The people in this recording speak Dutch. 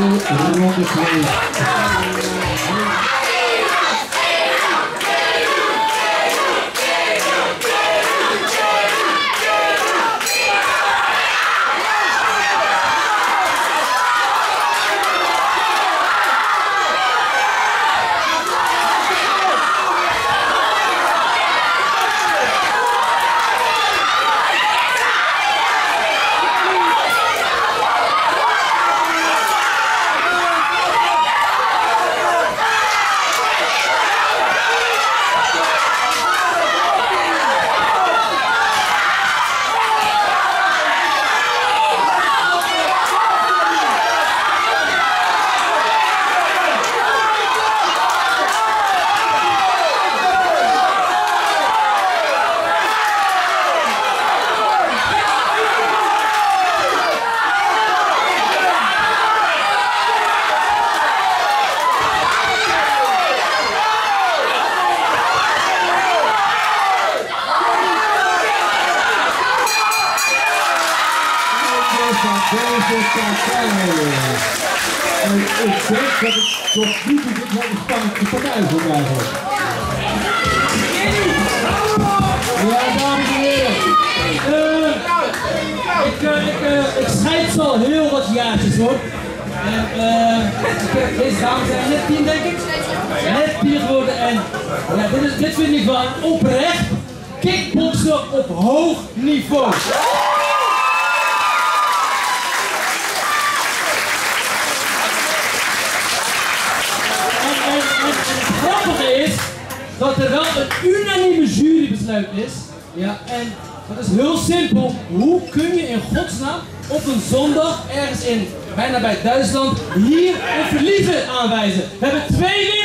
En de deze partij. En ik denk dat het tot nu toe dit wel de spannendste partij voor eigenlijk. Ja, dames en heren. Eh, ik, eh, ik, eh, ik schijt al heel wat jaartjes hoor. En eh, heb- deze dames zijn net tien denk ik. Net tien geworden en ja, dit, dit vind ik wel oprecht kickboksen op hoog niveau. En, en, en, en het grappige is dat er wel een unanieme jurybesluit is. Ja, en dat is heel simpel. Hoe kun je in godsnaam op een zondag ergens in, bijna bij Duitsland, hier een verliezer aanwijzen? We hebben twee